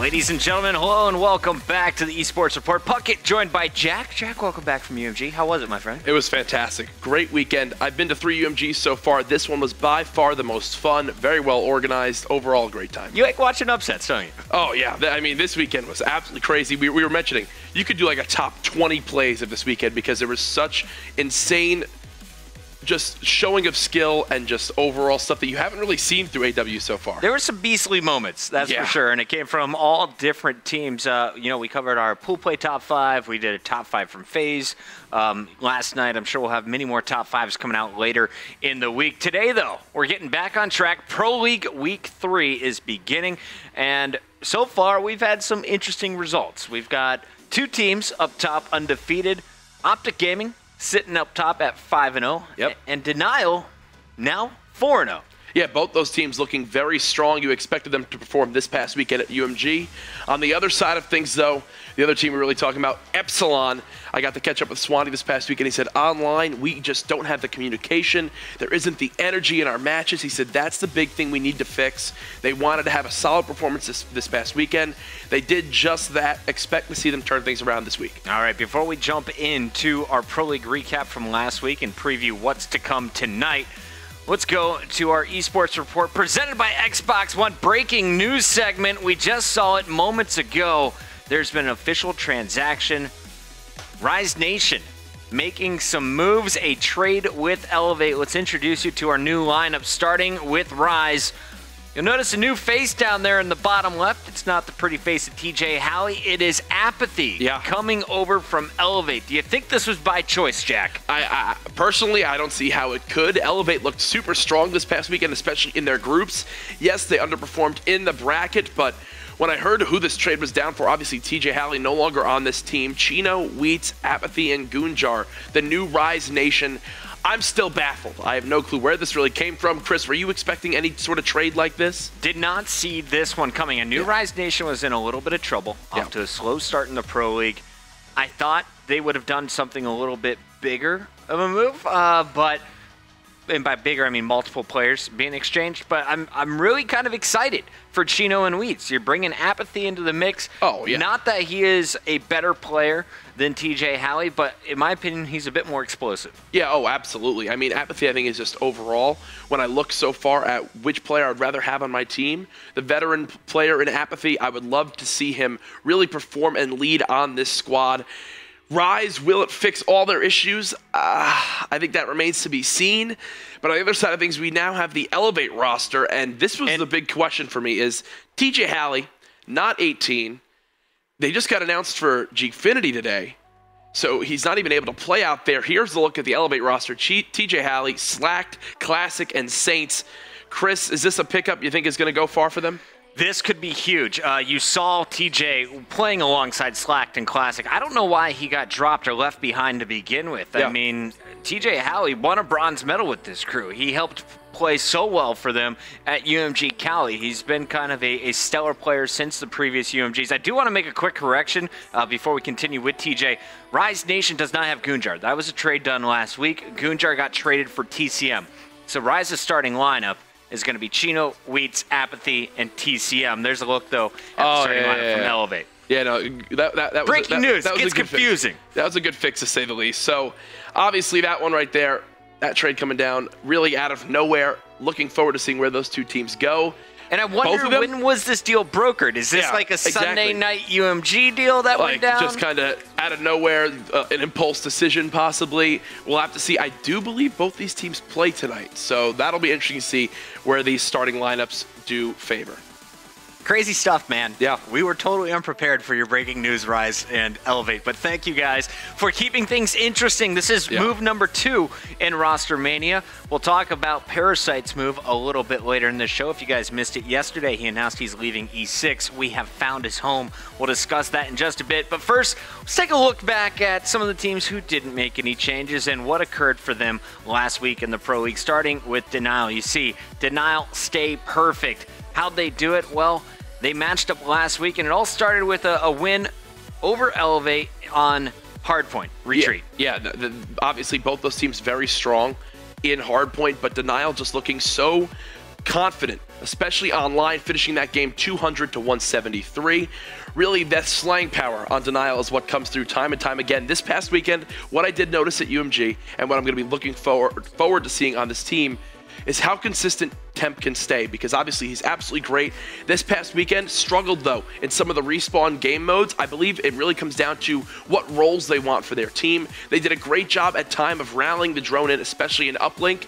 Ladies and gentlemen, hello and welcome back to the Esports Report. Puckett joined by Jack. Jack, welcome back from UMG. How was it, my friend? It was fantastic. Great weekend. I've been to three UMGs so far. This one was by far the most fun, very well organized. Overall, great time. You like watching upsets, don't you? Oh, yeah. I mean, this weekend was absolutely crazy. We, we were mentioning you could do like a top 20 plays of this weekend because there was such insane just showing of skill and just overall stuff that you haven't really seen through AW so far. There were some beastly moments, that's Yeah. for sure, and it came from all different teams. Uh, you know, we covered our pool play top five. We did a top five from FaZe um, last night. I'm sure we'll have many more top fives coming out later in the week. Today, though, we're getting back on track. Pro League Week Three is beginning, and so far we've had some interesting results. We've got two teams up top undefeated. Optic Gaming sitting up top at 5 and 0. Yep. And denial now 4 and 0. Yeah, both those teams looking very strong. You expected them to perform this past weekend at UMG. On the other side of things, though, the other team we're really talking about, Epsilon. I got to catch up with Swanny this past week, and he said, online, we just don't have the communication. There isn't the energy in our matches. He said, that's the big thing we need to fix. They wanted to have a solid performance this, this past weekend. They did just that. Expect to see them turn things around this week. All right, before we jump into our Pro League recap from last week and preview what's to come tonight, let's go to our esports report presented by Xbox One breaking news segment. We just saw it moments ago. There's been an official transaction. Rise Nation making some moves, a trade with Elevate. Let's introduce you to our new lineup, starting with Rise. You'll notice a new face down there in the bottom left. It's not the pretty face of TJ Haly. It is Apathy Yeah. coming over from Elevate. Do you think this was by choice, Jack? I, I personally, I don't see how it could. Elevate looked super strong this past weekend, especially in their groups. Yes, they underperformed in the bracket, but when I heard who this trade was down for, obviously TJ Haly no longer on this team. Chino, Weeds, Apathy, and Goonjar, the new Rise Nation. I'm still baffled. I have no clue where this really came from. Chris, were you expecting any sort of trade like this? Did not see this one coming. A new Yeah. Rise Nation was in a little bit of trouble. Yeah. Off to a slow start in the Pro League. I thought they would have done something a little bit bigger of a move, uh, but and by bigger I mean multiple players being exchanged. But I'm I'm really kind of excited for Chino and Weeds. You're bringing Apathy into the mix. Oh, yeah. Not that he is a better player than TJ Haly, but in my opinion, he's a bit more explosive. Yeah, oh, absolutely. I mean, apathy, I think, is just overall, when I look so far at which player I'd rather have on my team, the veteran player in apathy, I would love to see him really perform and lead on this squad. Rise, will it fix all their issues? Uh, I think that remains to be seen. But on the other side of things, we now have the Elevate roster, and this was And- the big question for me is TJ Haly, not 18. They just got announced for Gfinity today. So he's not even able to play out there. Here's the look at the Elevate roster. TJ Haly, Slacked, Classic, and Saints. Chris, is this a pickup you think is going to go far for them? This could be huge. Uh, you saw TJ playing alongside Slacked and Classic. I don't know why he got dropped or left behind to begin with. Yeah. I mean, TJ Haly won a bronze medal with this crew. He helped play so well for them at UMG Cali. He's been kind of a, a stellar player since the previous UMGs. I do want to make a quick correction uh, before we continue with TJ. Rise Nation does not have Goonjar. That was a trade done last week. Goonjar got traded for TCM. So Rise's starting lineup is going to be Chino, Weeds, Apathy, and TCM. There's a look, though, at the Oh, starting yeah, lineup yeah, from yeah. Elevate. Yeah, no, that, that, that was Breaking that, news. That was Gets good fix. confusing. That was a good fix to say the least. So, obviously, that one right there, that trade coming down, really out of nowhere. Looking forward to seeing where those two teams go. And I wonder when was this deal brokered? Is this Yeah, like a Sunday exactly. night UMG deal that went down? just kind of out of nowhere, uh, an impulse decision possibly. We'll have to see. I do believe both these teams play tonight, so that'll be interesting to see where these starting lineups do favor. Crazy stuff, man. Yeah. We were totally unprepared for your breaking news rise and elevate, but thank you guys for keeping things interesting. This is Yeah. move number two in Roster Mania. We'll talk about Parasite's move a little bit later in the show. If you guys missed it yesterday, he announced he's leaving E6. We have found his home. We'll discuss that in just a bit. But first, let's take a look back at some of the teams who didn't make any changes and what occurred for them last week in the Pro League, starting with Denial. You see, Denial stay perfect. How'd they do it? Well, they matched up last week, and it all started with a, a win over Elevate on Hardpoint Retreat. Yeah, yeah the, the, obviously both those teams very strong in hardpoint, but Denial just looking so confident, especially online, finishing that game 200 to 173. Really, that slang power on denial is what comes through time and time again. This past weekend, what I did notice at UMG and what I'm going to be looking forward forward to seeing on this team is how consistent Temp can stay because obviously he's absolutely great. This past weekend struggled though in some of the respawn game modes. I believe it really comes down to what roles they want for their team. They did a great job at time of rallying the drone in, especially in uplink.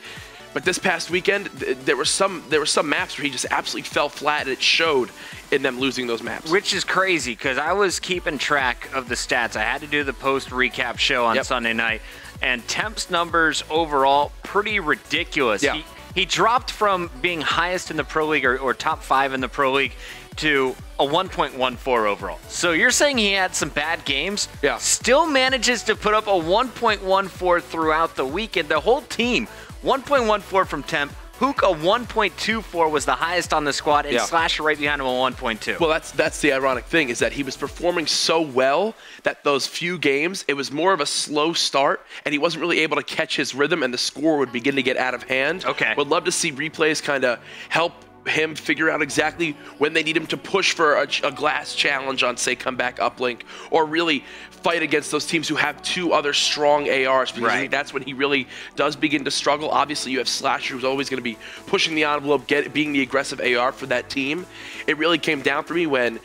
But this past weekend, th- there were some there were some maps where he just absolutely fell flat, and it showed in them losing those maps. Which is crazy because I was keeping track of the stats. I had to do the post recap show on Yep. Sunday night, and Temp's numbers overall pretty ridiculous. Yeah. He, he dropped from being highest in the pro league or, or top five in the pro league to a 1.14 overall. So you're saying he had some bad games? Yeah. Still manages to put up a 1.14 throughout the weekend. The whole team, 1.14 from Temp. Hook, a 1.24 was the highest on the squad, and Yeah. Slasher right behind him, a 1.2. Well, that's that's the ironic thing is that he was performing so well that those few games it was more of a slow start, and he wasn't really able to catch his rhythm, and the score would begin to get out of hand. Okay. would love to see replays kind of help him figure out exactly when they need him to push for a, a glass challenge on say comeback uplink or really fight against those teams who have two other strong ARs because Right. that's when he really does begin to struggle. Obviously, you have Slasher who's always going to be pushing the envelope, get, being the aggressive AR for that team. It really came down for me when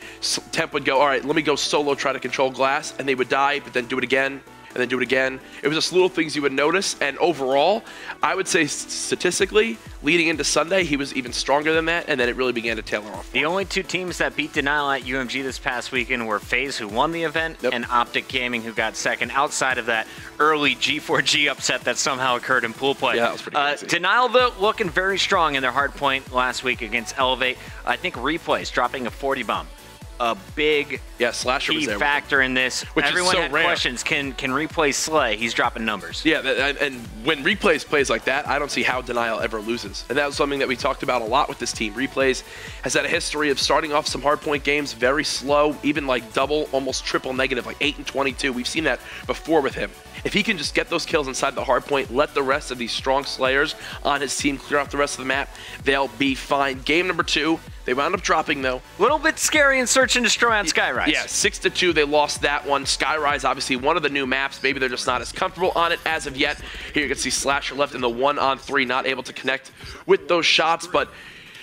Temp would go, all right, let me go solo, try to control glass, and they would die, but then do it again. And then do it again. It was just little things you would notice. And overall, I would say statistically, leading into Sunday, he was even stronger than that. And then it really began to tail off. The only two teams that beat Denial at UMG this past weekend were FaZe, who won the event, Yep. and Optic Gaming, who got second. Outside of that early G4G upset that somehow occurred in pool play. Yeah, that was pretty uh. Denial, though, looking very strong in their hard point last week against Elevate. I think replays dropping a 40 bomb. A big Yeah, Slasher was key factor in this. Which is Everyone so had rare. questions. Can can replay Slay? He's dropping numbers. Yeah, and, and when replays plays like that, I don't see how denial ever loses. And that was something that we talked about a lot with this team. Replays has had a history of starting off some hardpoint games very slow, even like double, almost triple negative, like 8 and 22. We've seen that before with him. If he can just get those kills inside the hardpoint, let the rest of these strong slayers on his team clear off the rest of the map, they'll be fine. Game number two, they wound up dropping though. A little bit scary in Search and Destroy on Skyrise. Yeah, six to two. They lost that one. Skyrise, obviously one of the new maps. Maybe they're just not as comfortable on it as of yet. Here you can see Slasher left in the one on three, not able to connect with those shots, but.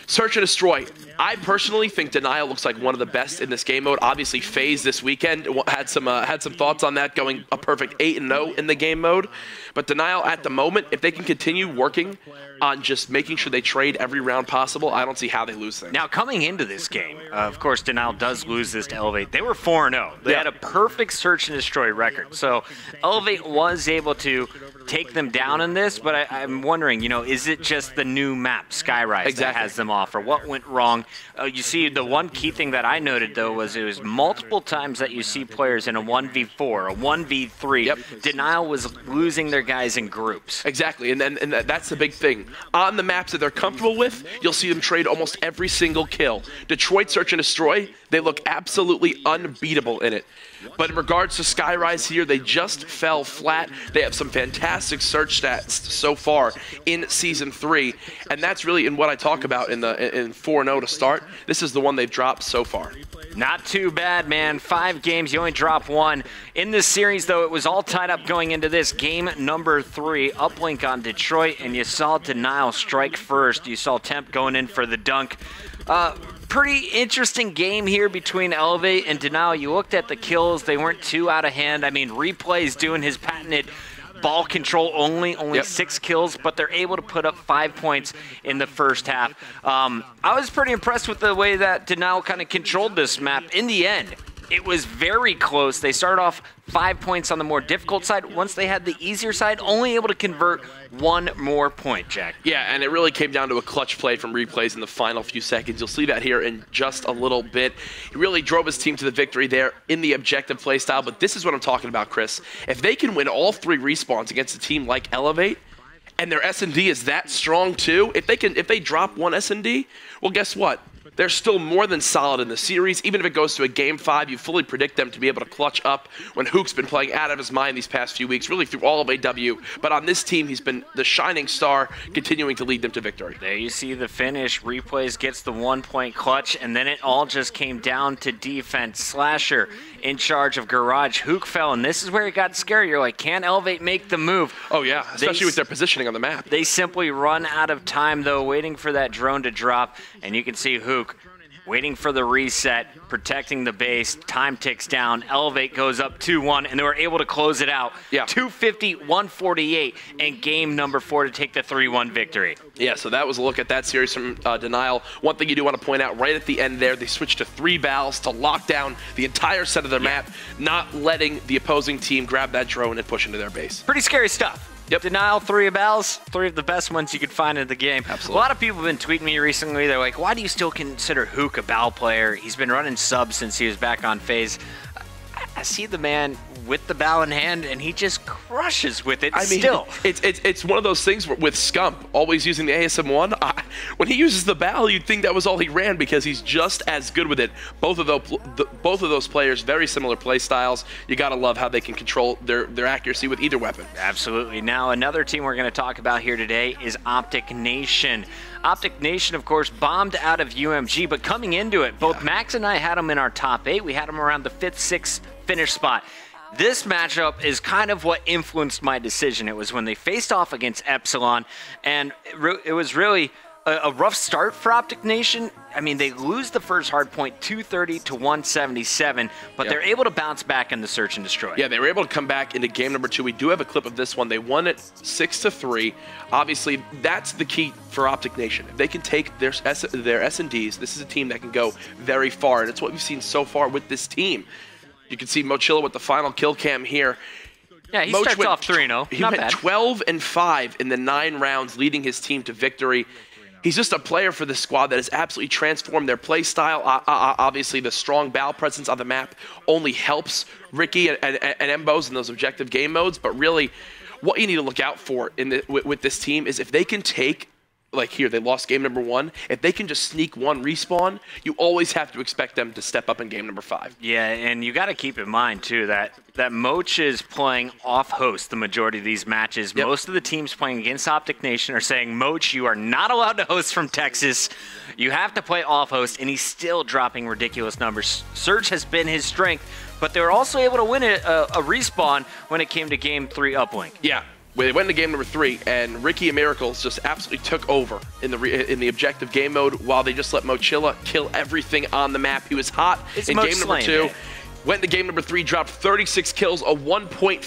Search and destroy. I personally think Denial looks like one of the best in this game mode. Obviously, FaZe this weekend had some uh, had some thoughts on that, going a perfect eight and zero in the game mode. But Denial at the moment, if they can continue working on just making sure they trade every round possible, I don't see how they lose things. Now, coming into this game, uh, of course, Denial does lose this to Elevate. They were 4 0. They Yeah. had a perfect search and destroy record. So, Elevate was able to take them down in this, but I, I'm wondering, you know, is it just the new map, Skyrise, that has them off, or what went wrong? Uh, you see, the one key thing that I noted, though, was it was multiple times that you see players in a 1v4, a 1v3. Yep. Denial was losing their guys in groups. Exactly, and, and, and that's the big thing. On the maps that they're comfortable with, you'll see them trade almost every single kill. Detroit Search and Destroy, they look absolutely unbeatable in it. But in regards to Skyrise here, they just fell flat. They have some fantastic search stats so far in season three, and that's really in what I talk about in the in 4-0 to start. This is the one they've dropped so far. Not too bad, man. Five games, you only drop one. In this series, though, it was all tied up going into this game number three. Uplink on Detroit, and you saw Denial strike first. You saw Temp going in for the dunk. Uh, pretty interesting game here between Elevate and Denial. You looked at the kills, they weren't too out of hand. I mean, Replay's doing his patented ball control only, only Yep. six kills, but they're able to put up five points in the first half. Um, I was pretty impressed with the way that Denial kind of controlled this map. In the end, it was very close. They started off five points on the more difficult side. Once they had the easier side, only able to convert one more point, Jack. Yeah, and it really came down to a clutch play from replays in the final few seconds. You'll see that here in just a little bit. He really drove his team to the victory there in the objective play style. But this is what I'm talking about, Chris. If they can win all three respawns against a team like Elevate, and their S&D is that strong too, if they can, if they drop one S&D, well, guess what? They're still more than solid in the series. Even if it goes to a game five, you fully predict them to be able to clutch up when Hook's been playing out of his mind these past few weeks, really through all of AW. But on this team, he's been the shining star, continuing to lead them to victory. There you see the finish. Replays gets the one point clutch, and then it all just came down to defense. Slasher in charge of Garage. Hook fell, and this is where it got scary. You're like, can Elevate make the move? Oh, yeah, especially They with their positioning on the map. They simply run out of time, though, waiting for that drone to drop. And you can see Hook waiting for the reset, protecting the base. Time ticks down. Elevate goes up 2 1, and they were able to close it out. Yeah. 250, 148, and game number four to take the 3 1 victory. Yeah, so that was a look at that series from uh, Denial. One thing you do want to point out right at the end there, they switched to three battles to lock down the entire set of their map, not letting the opposing team grab that drone and push into their base. Pretty scary stuff. Yep. Denial, three of Bells, three of the best ones you could find in the game. Absolutely. A lot of people have been tweeting me recently. They're like, why do you still consider Hook a Bow player? He's been running subs since he was back on FaZe. See the man with the bow in hand, and he just crushes with it I mean, still. it's, it's it's one of those things with Scump always using the ASM one. I, when he uses the battle, you'd think that was all he ran because he's just as good with it. Both of those the, both of those players very similar play styles. You gotta love how they can control their their accuracy with either weapon. Absolutely. Now, another team we're going to talk about here today is Optic Nation. Optic Nation, of course, bombed out of UMG, but coming into it, both Max and I had them in our top eight. We had them around the fifth, sixth finish spot. This matchup is kind of what influenced my decision. It was when they faced off against Epsilon, and it, it was really a, a rough start for Optic Nation. I mean, they lose the first hard point 230 to 177, but Yep. they're able to bounce back in the search and destroy. Yeah, they were able to come back into game number two. We do have a clip of this one. They won it six to three. Obviously, that's the key for Optic Nation. If they can take their S- their S and Ds, this is a team that can go very far, and it's what we've seen so far with this team. You can see Mochilla with the final kill cam here. Yeah, he Moch starts went off 3 0. He Not went bad. 12 and 5 in the nine rounds, leading his team to victory. He's just a player for the squad that has absolutely transformed their play style. Obviously, the strong bow presence on the map only helps Ricky and, and, and Mboz in those objective game modes. But really, what you need to look out for in the, with, with this team is if they can take like here, they lost game number one. If they can just sneak one respawn, you always have to expect them to step up in game number five. Yeah, and you got to keep in mind too that that Moch is playing off host the majority of these matches. Yep. Most of the teams playing against Optic Nation are saying, "Moch, you are not allowed to host from Texas. You have to play off host," and he's still dropping ridiculous numbers. Surge has been his strength, but they were also able to win a, a, a respawn when it came to Game Three uplink. Yeah. They went into game number three, and Ricky and Miracles just absolutely took over in the re- in the objective game mode while they just let Mochilla kill everything on the map. He was hot It's in Moch game number two. it. Went into game number three, dropped 36 kills, a 1.57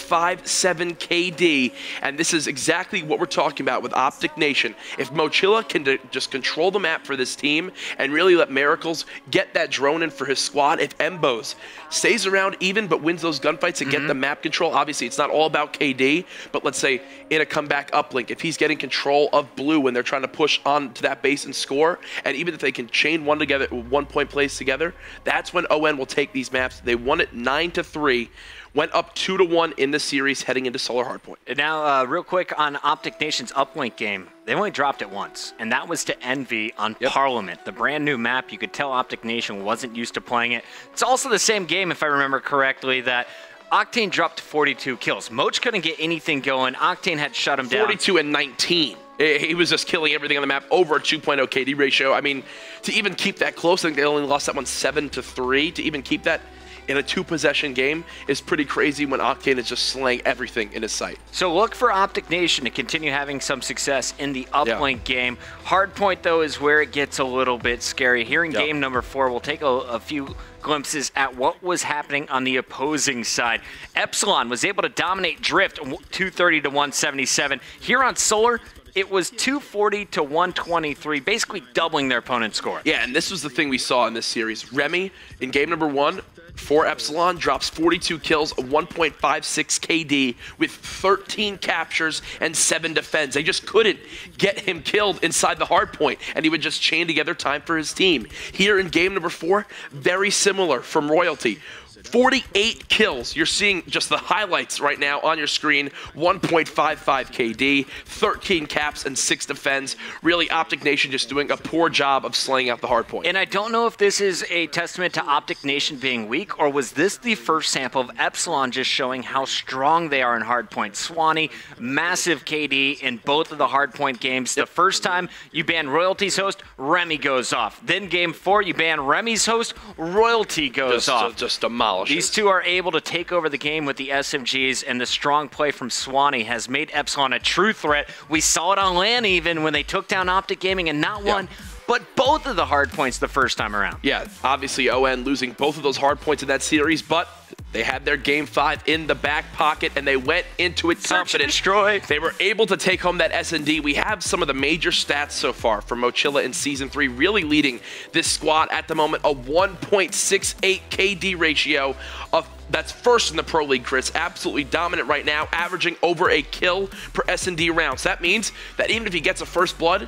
KD, and this is exactly what we're talking about with Optic Nation. If Mochilla can just control the map for this team and really let Miracles get that drone in for his squad, if Mboz stays around even but wins those gunfights and get the mm-hmm. map control, obviously it's not all about KD, but let's say in a comeback uplink, if he's getting control of blue when they're trying to push on to that base and score, and even if they can chain one together, one point plays together, that's when ON will take these maps. They won it nine to three, went up two to one in the series heading into Solar Hardpoint. And Now, uh, real quick on Optic Nation's uplink game, they only dropped it once, and that was to Envy on Yep. Parliament, the brand new map. You could tell Optic Nation wasn't used to playing it. It's also the same game, if I remember correctly, that Octane dropped 42 kills. Moch couldn't get anything going. Octane had shut him down. 42 and 19. Eh, He was just killing everything on the map over a 2.0 KD ratio. I mean, to even keep that close, I think they only lost that one 7 to 3. To even keep that in a two possession game is pretty crazy when Octane is just slaying everything in his sight. So look for Optic Nation to continue having some success in the uplink game. Hardpoint though is where it gets a little bit scary. Here in Yep. game number four, we'll take a, a few glimpses at what was happening on the opposing side. Epsilon was able to dominate Drift 230 to 177. Here on Solar, it was 240 to 123, basically doubling their opponent's score. Yeah, and this was the thing we saw in this series. Remy, in game number one, for Epsilon, drops 42 kills, a 1.56 KD with 13 captures and 7 defends. They just couldn't get him killed inside the hard point, and he would just chain together time for his team. Here in game number four, very similar from Royalty. 48 kills. You're seeing just the highlights right now on your screen 1.55 KD, 13 caps, and 6 defends. Really, Optic Nation just doing a poor job of slaying out the hard point. And I don't know if this is a testament to Optic Nation being weak, or was this the first sample of Epsilon just showing how strong they are in hardpoint? Swanny, massive KD in both of the hardpoint games. The first time you ban Royalty's host, Remy goes off. Then game four, you ban Remy's host, Royalty goes off. just, a just demolishes. These two are able to take over the game with the SMGs, and the strong play from Swanny has made Epsilon a true threat. We saw it on LAN even when they took down Optic Gaming and not one, but both of the hard points the first time around. Yeah, obviously ON losing both of those hard points in that series, but they had their game five in the back pocket and they went into it confident. destroy. They were able to take home that S&D. We have some of the major stats so far for Mochilla in season three, really leading this squad at the moment. A 1.68 KD ratio of that's first in the Pro League, Chris. Absolutely dominant right now, averaging over a kill per S&D rounds. That means that even if he gets a first blood,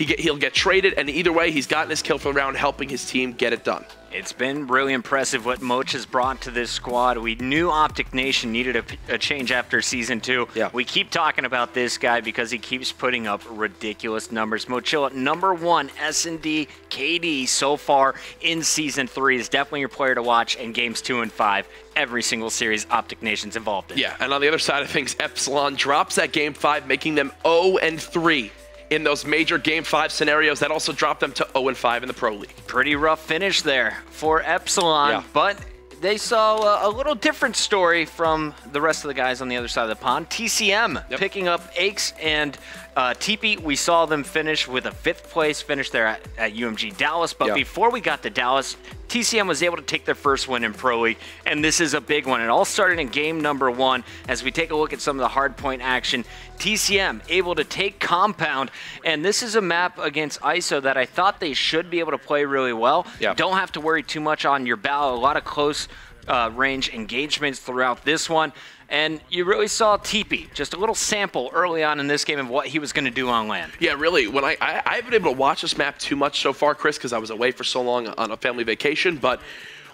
he get, he'll get traded, and either way, he's gotten his kill for the round, helping his team get it done. It's been really impressive what Moch has brought to this squad. We knew Optic Nation needed a, a, change after season two. Yeah. We keep talking about this guy because he keeps putting up ridiculous numbers. Mochilla, number one S&D KD so far in season three, is definitely your player to watch in games two and five. Every single series Optic Nation's involved in. Yeah, and on the other side of things, Epsilon drops that game five, making them 0 and 3 in those major game five scenarios. That also dropped them to 0 and 5 in the Pro League. Pretty rough finish there for Epsilon, Yeah. but they saw a, a little different story from the rest of the guys on the other side of the pond. TCM Yep. picking up Aches and uh, TP. We saw them finish with a fifth place finish there at, at UMG Dallas. But Yeah. before we got to Dallas, TCM was able to take their first win in Pro League, and this is a big one. It all started in game number one. As we take a look at some of the hard point action, TCM able to take Compound, and this is a map against ISO that I thought they should be able to play really well. Yeah. Don't have to worry too much on your bow. A lot of close uh, range engagements throughout this one. And you really saw Teepee, just a little sample early on in this game of what he was going to do on land. Yeah, really. When I, I I haven't been able to watch this map too much so far, Chris, because I was away for so long on a family vacation. But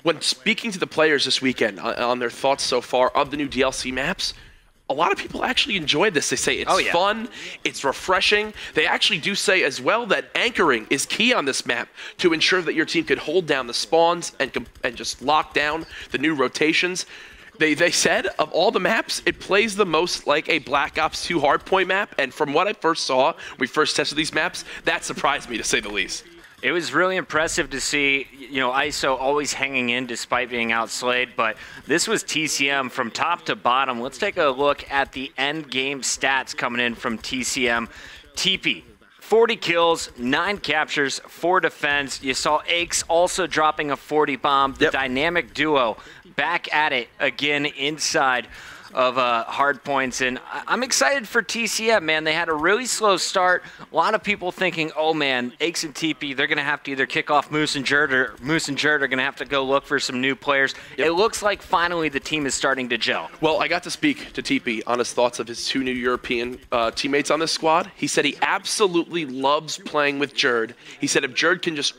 when speaking to the players this weekend on, on their thoughts so far of the new DLC maps, a lot of people actually enjoyed this. They say it's Oh, yeah. fun, it's refreshing. They actually do say as well that anchoring is key on this map to ensure that your team could hold down the spawns and and just lock down the new rotations. They, they said of all the maps, it plays the most like a Black Ops 2 hardpoint map. And from what I first saw, we first tested these maps, that surprised me to say the least. It was really impressive to see, you know, ISO always hanging in despite being outslayed, but this was TCM from top to bottom. Let's take a look at the end game stats coming in from TCM. TP, 40 kills, 9 captures, 4 defense. You saw Aches also dropping a 40 bomb. The Yep. dynamic duo back at it again inside of uh, hard points. And I'm excited for TCM, man. They had a really slow start. A lot of people thinking, oh man, Aches and TP, they're going to have to either kick off Moose and Jurd or Moose and Jurd are going to have to go look for some new players. It looks like finally the team is starting to gel. Well, I got to speak to TP on his thoughts of his two new European uh, teammates on this squad. He said he absolutely loves playing with Jurd. He said if Jurd can just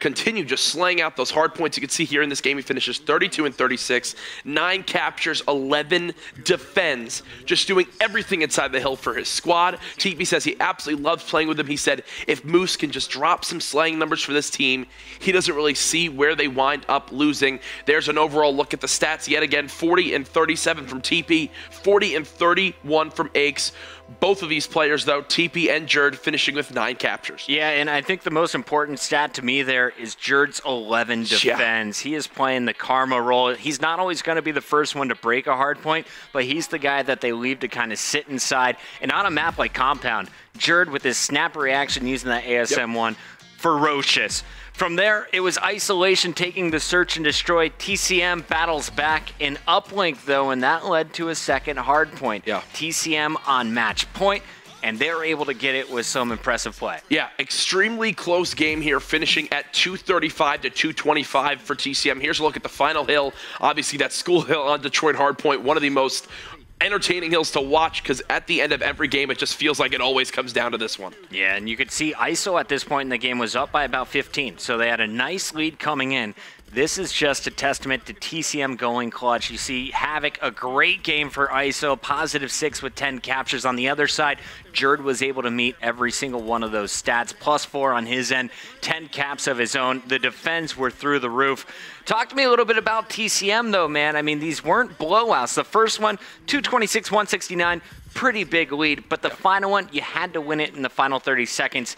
continue just slaying out those hard points, you can see here in this game he finishes 32 and 36, nine captures, 11 defends, just doing everything inside the hill for his squad. TP says he absolutely loves playing with him. He said if Moose can just drop some slaying numbers for this team, he doesn't really see where they wind up losing. There's an overall look at the stats yet again 40 and 37 from TP, 40 and 31 from Aches. Both of these players, though, TP and Jurd, finishing with nine captures. Yeah, and I think the most important stat to me there is Jurd's 11 Yeah. defends. He is playing the karma role. He's not always going to be the first one to break a hard point, but he's the guy that they leave to kind of sit inside. And on a map like Compound, Jurd with his snap reaction using that ASM1, ferocious. From there, it was isolation taking the search and destroy. TCM battles back in uplink though, and that led to a second hard point. Yeah. TCM on match point, and they were able to get it with some impressive play. Yeah, extremely close game here, finishing at 235 to 225 for TCM. Here's a look at the final hill. Obviously, that school hill on Detroit Hardpoint, one of the most entertaining hills to watch because at the end of every game, it just feels like it always comes down to this one. Yeah, and you could see ISO at this point in the game was up by about 15, so they had a nice lead coming in. This is just a testament to TCM going clutch. You see Havoc, a great game for ISO, positive six with 10 captures. On the other side, Jurd was able to meet every single one of those stats, plus four on his end, 10 caps of his own. The defense were through the roof. Talk to me a little bit about TCM, though, man. I mean, these weren't blowouts. The first one, 226, 169, pretty big lead, but the final one, you had to win it in the final 30 seconds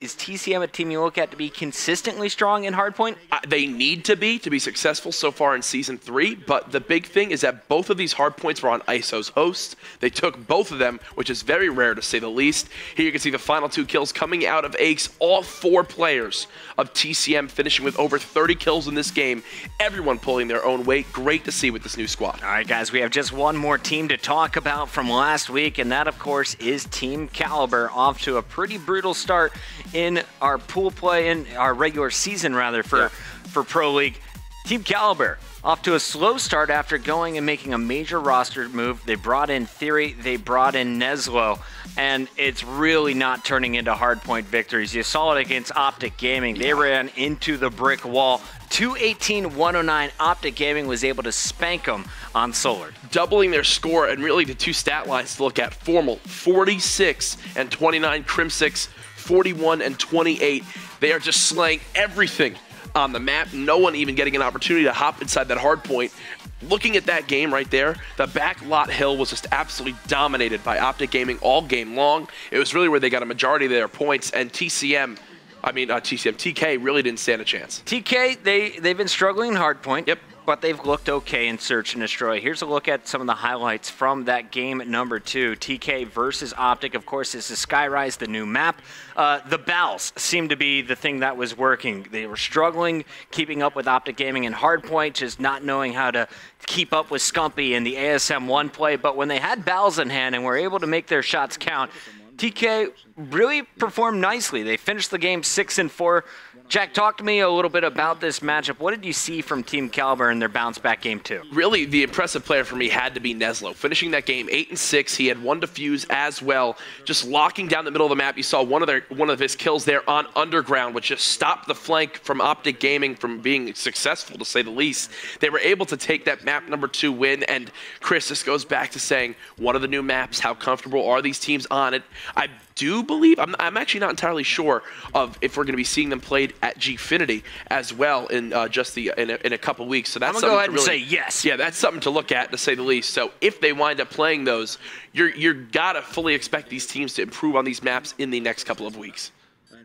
is TCM a team you look at to be consistently strong in hardpoint? Uh, they need to be to be successful so far in season three. But the big thing is that both of these hardpoints were on ISO's host. They took both of them, which is very rare to say the least. Here you can see the final two kills coming out of Aches. All four players of TCM finishing with over 30 kills in this game. Everyone pulling their own weight. Great to see with this new squad. All right, guys, we have just one more team to talk about from last week, and that, of course, is Team Kaliber off to a pretty brutal start in our pool play in our regular season rather for yeah. for Pro League. Team Kaliber off to a slow start after going and making a major roster move. They brought in Theory, they brought in Neslo, and it's really not turning into hardpoint victories. You saw it against Optic Gaming. They ran into the brick wall. 218 109 Optic Gaming was able to spank them on Solar. Doubling their score, and really the two stat lines to look at Formal 46 and 29, Crimsix 41 and 28. They are just slaying everything on the map. No one even getting an opportunity to hop inside that hard point. Looking at that game right there, the back lot hill was just absolutely dominated by Optic Gaming all game long. It was really where they got a majority of their points, and TCM I mean, uh, TCM. TK really didn't stand a chance. TK, they, they've been struggling hard point. Yep but they've looked okay in Search and Destroy. Here's a look at some of the highlights from that game at number two TK versus Optic. Of course, this is Skyrise, the new map. Uh, the Bells seemed to be the thing that was working. They were struggling keeping up with Optic Gaming and Hardpoint, just not knowing how to keep up with Scumpy in the ASM 1 play. But when they had Bells in hand and were able to make their shots count, TK really performed nicely. They finished the game 6 and 4. Jack, talk to me a little bit about this matchup. What did you see from Team Kaliber in their bounce back game two? Really, the impressive player for me had to be Neslo. Finishing that game eight and six, he had one defuse as well, just locking down the middle of the map. You saw one of their one of his kills there on Underground, which just stopped the flank from Optic Gaming from being successful, to say the least. They were able to take that map number two win, and Chris, this goes back to saying one of the new maps. How comfortable are these teams on it? I do believe I'm, I'm actually not entirely sure of if we're going to be seeing them played at Gfinity as well in uh, just the in a, in a couple weeks. So that's I'm gonna go ahead really, and say yes. Yeah, that's something to look at to say the least. So if they wind up playing those, you're you're gotta fully expect these teams to improve on these maps in the next couple of weeks.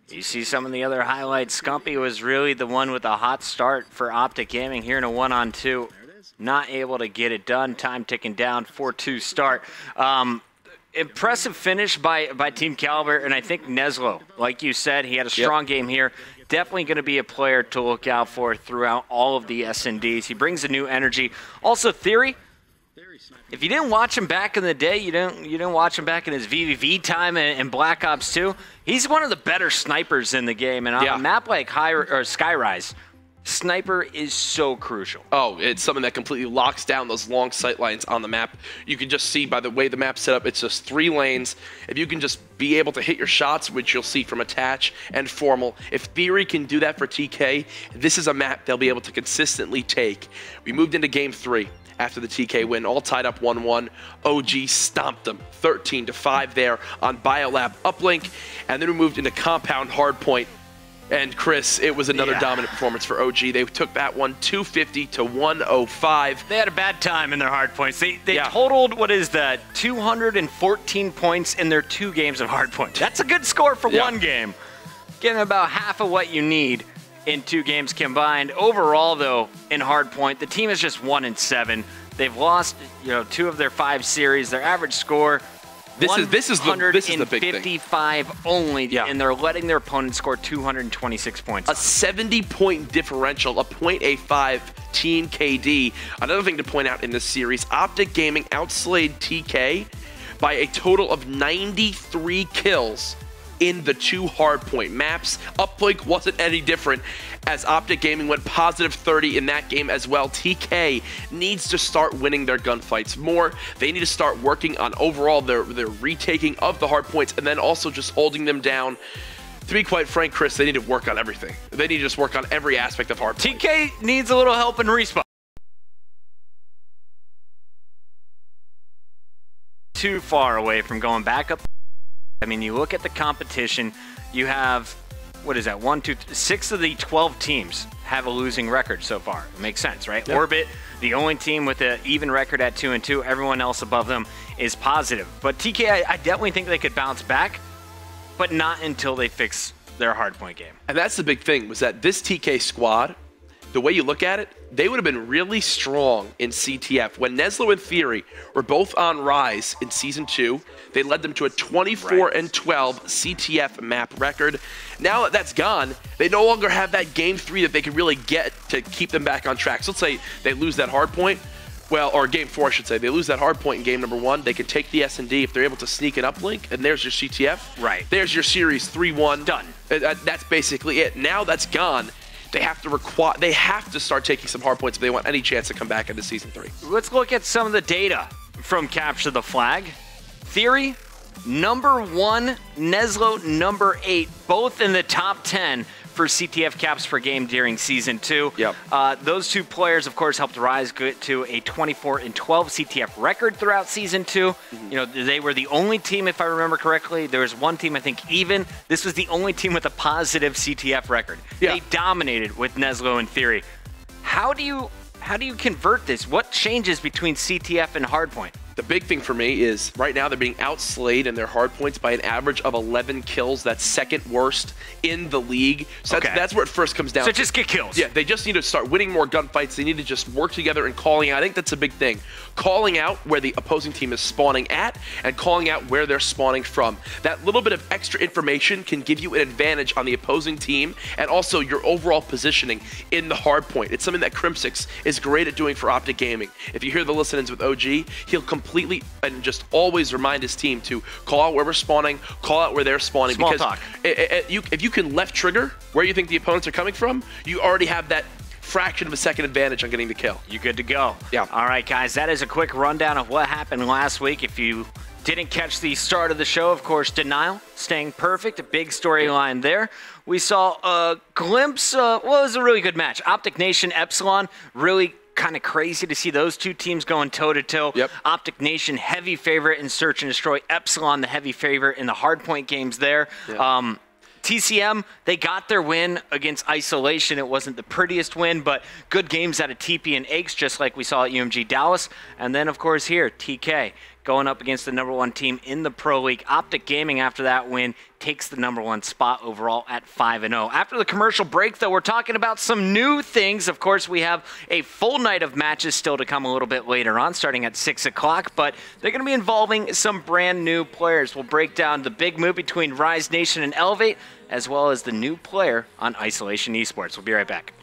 You see some of the other highlights. Scumpy was really the one with a hot start for Optic Gaming here in a one-on-two. Not able to get it done. Time ticking down. 4-2 start. Um, impressive finish by, by Team Kaliber, and I think Neslo, like you said, he had a strong yep. game here. Definitely going to be a player to look out for throughout all of the S&Ds. He brings a new energy. Also, Theory, if you didn't watch him back in the day, you didn't you didn't watch him back in his VVV time and, and Black Ops 2. He's one of the better snipers in the game, and on yeah. a map like High or Skyrise, Sniper is so crucial. Oh, it's something that completely locks down those long sight lines on the map. You can just see by the way the map's set up, it's just three lanes. If you can just be able to hit your shots, which you'll see from Attach and Formal, if Theory can do that for TK, this is a map they'll be able to consistently take. We moved into game three after the TK win, all tied up 1-1. OG stomped them 13 to 5 there on Biolab uplink, and then we moved into compound hardpoint and Chris, it was another yeah. dominant performance for OG. They took that one 250 to 105. They had a bad time in their hard points. They, they yeah. totaled, what is that, 214 points in their two games of hard points. That's a good score for yeah. one game. Getting about half of what you need in two games combined. Overall, though, in hard point, the team is just one and seven. They've lost, you know, two of their five series. Their average score this is this is the this is the big thing. 55 only, yeah. and they're letting their opponent score 226 points. A 70 point differential, a .85 team KD. Another thing to point out in this series, Optic Gaming outslayed TK by a total of 93 kills in the two hardpoint maps. Uplink wasn't any different as Optic Gaming went positive 30 in that game as well. TK needs to start winning their gunfights more. They need to start working on overall their, their retaking of the hardpoints and then also just holding them down To be quite frank, Chris, they need to work on everything. They need to just work on every aspect of hard. TK needs a little help in respawn. Too far away from going back up. I mean, you look at the competition. You have what is that? One, two, th- six of the 12 teams have a losing record so far. It makes sense, right? Yep. Orbit, the only team with an even record at two and two. Everyone else above them is positive. But TK, I, I definitely think they could bounce back, but not until they fix their hardpoint game. And that's the big thing was that this TK squad, the way you look at it, they would have been really strong in CTF. When Neslo and Theory were both on Rise in season two, they led them to a 24 Right. and 12 CTF map record. Now that that's gone, they no longer have that game three that they can really get to keep them back on track. So let's say they lose that hard point. Well, or game four, I should say. They lose that hard point in game number one. They can take the S and D if they're able to sneak an uplink, and there's your CTF. Right. There's your series three-one. Done. Uh, That's basically it. Now that's gone. They have to require. They have to start taking some hard points if they want any chance to come back into season three. Let's look at some of the data from Capture the Flag. Theory, number one, Neslo, number eight, both in the top 10 for CTF caps per game during season two. Yep. Uh, those two players, of course, helped Rise get to a 24 and 12 CTF record throughout season 2 Mm-hmm. You know, they were the only team, if I remember correctly. There was one team, I think, even. This was the only team with a positive CTF record. Yeah. They dominated with Neslo and Theory. How do you how do you convert this? What changes between CTF and Hardpoint? The big thing for me is right now they're being outslayed in their hard points by an average of 11 kills. That's second worst in the league. So Okay. that's, that's where it first comes down. So to. just get kills. Yeah, they just need to start winning more gunfights. They need to just work together and calling out. I think that's a big thing. Calling out where the opposing team is spawning at and calling out where they're spawning from. That little bit of extra information can give you an advantage on the opposing team and also your overall positioning in the hard point. It's something that Crimsix is great at doing for Optic Gaming. If you hear the listen-ins with OG, he'll completely and just always remind his team to call out where we're spawning, call out where they're spawning Small because talk. i- i- i- you, if you can left trigger where you think the opponents are coming from, you already have that fraction of a second advantage on getting the kill. You're good to go? Yeah. All right, guys. That is a quick rundown of what happened last week. If you didn't catch the start of the show, of course, denial staying perfect. A big storyline there. We saw a glimpse. Uh, well, it was a really good match. Optic Nation, Epsilon, really. Kind of crazy to see those two teams going toe to toe. Yep. Optic Nation, heavy favorite in Search and Destroy. Epsilon, the heavy favorite in the hardpoint games there. Um, TCM, they got their win against Isolation. It wasn't the prettiest win, but good games out of TP and Aches, just like we saw at UMG Dallas. And then, of course, here, TK going up against the number one team in the Pro League. Optic Gaming, after that win, takes the number one spot overall at 5 0. After the commercial break, though, we're talking about some new things. Of course, we have a full night of matches still to come a little bit later on, starting at 6 o'clock, but they're going to be involving some brand new players. We'll break down the big move between Rise Nation and Elevate, as well as the new player on Isolation Esports. We'll be right back.